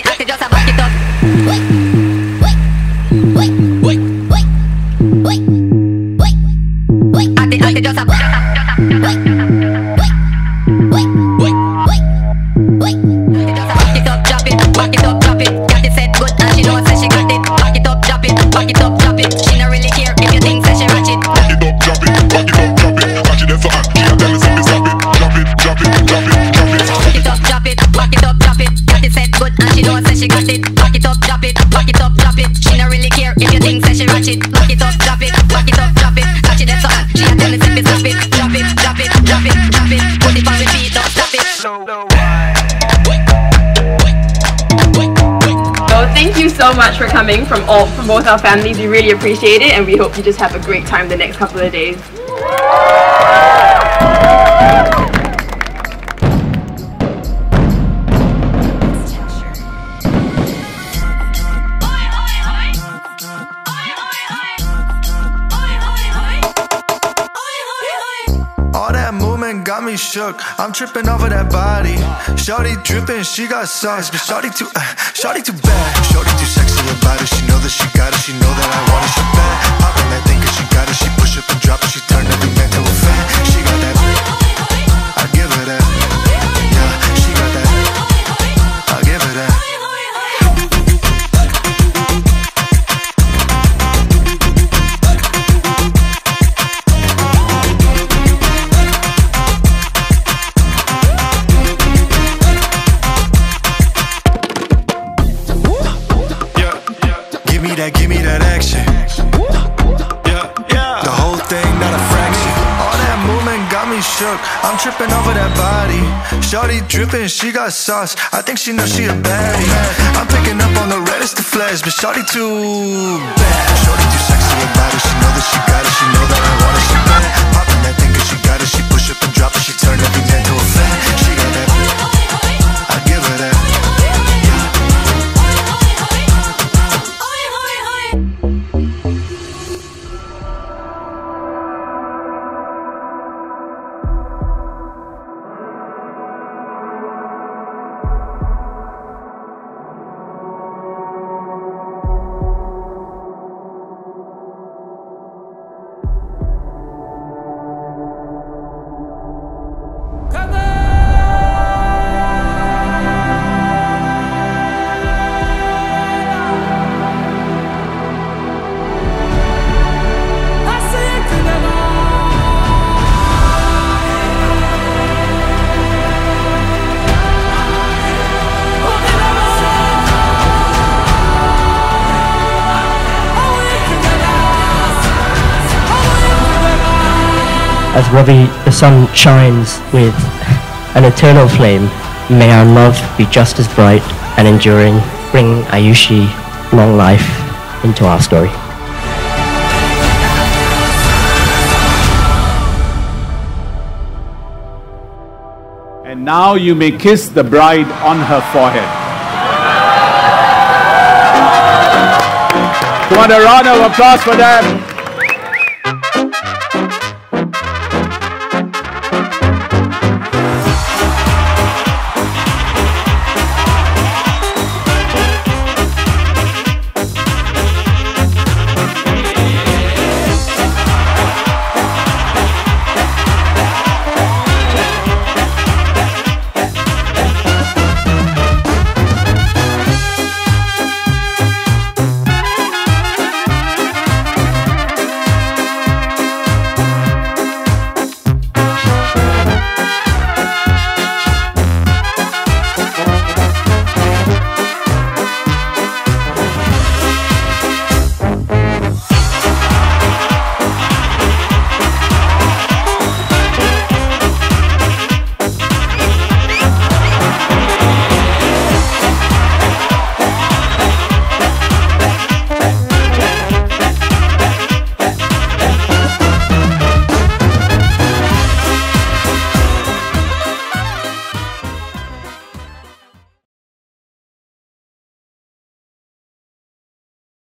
Atty, atty, just a back it up. Wait, wait, wait, wait, wait, wait, wait, wait. Atty, atty, just a, just a, just a, wait, wait, wait, wait, wait, wait. Just a back it up, drop it, back it up, drop it. Got it set good and she know it up, drop it, back it up, drop it. Catch it in for She a tell me say me stop it. Drop it, drop it, drop it, drop it. Put it on repeat, don't stop it. So thank you so much for coming from all from both our families. We really appreciate it and we hope you just have a great time the next couple of days. Got me shook. I'm tripping over that body. Shorty dripping, she got sauce. But Shorty too, uh, Shorty too bad. Shorty too sexy about it. She know that she got it. She know that I want it. She bad. Popping me that, give me that action. The whole thing, not a fraction. All that movement got me shook. I'm tripping over that body. Shorty dripping, she got sauce. I think she knows she a baddie. I'm picking up on the reddest of flash, but Shorty too bad. Shorty too sexy about it. She know As Ravi, the sun shines with an eternal flame, may our love be just as bright and enduring, bring Ayushi long life into our story. And now you may kiss the bride on her forehead. On, a round of applause for them.